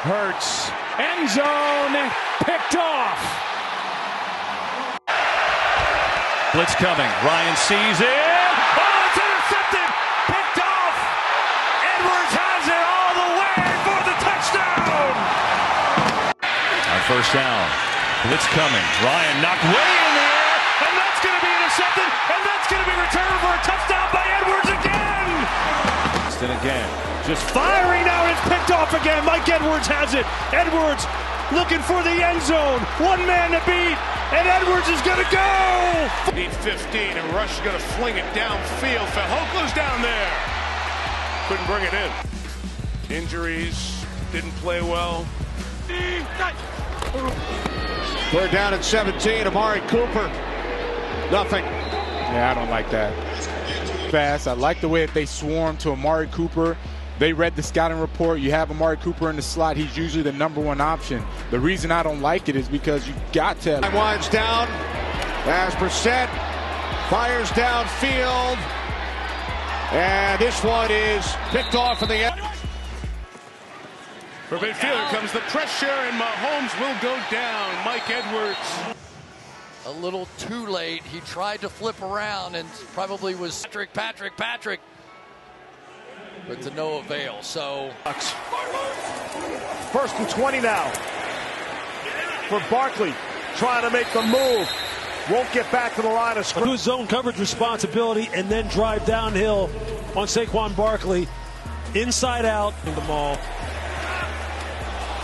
Hurts. End zone. Picked off. Blitz coming. Ryan sees it. Oh, it's intercepted. Picked off. Edwards has it all the way for the touchdown. On first down. Blitz coming. Ryan knocked way in the air, and that's going to be intercepted, and that's going to be returned for a touchdown by Edwards again. And again, just firing now, and it's picked off again. Mike Edwards has it. Edwards looking for the end zone. One man to beat, and Edwards is going to go. Need 15, and Rush is going to fling it downfield. Fehoko's down there. Couldn't bring it in. Injuries, didn't play well. Third down at 17. Amari Cooper. Nothing. Yeah, I don't like that. Fast. I like the way that they swarm to Amari Cooper. They read the scouting report. You have Amari Cooper in the slot. He's usually the number one option. The reason I don't like it is because you got to. Winds down as Brissett fires downfield. And this one is picked off in the end. For midfield, here comes the pressure, and Mahomes will go down. Mike Edwards. A little too late. He tried to flip around and probably was Patrick, Patrick, Patrick. But to no avail. So. First and 20 now. For Barkley, trying to make the move. Won't get back to the line of scrimmage. Do zone coverage responsibility and then drive downhill on Saquon Barkley. Inside out in the mall.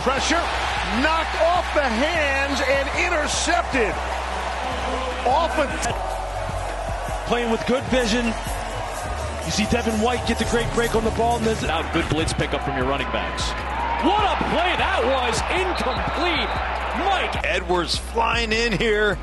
Pressure knocked off the hands and intercepted. Often playing with good vision. You see Devin White get the great break on the ball. And then Now good blitz pickup from your running backs. What a play that was! Incomplete. Mike Edwards flying in here.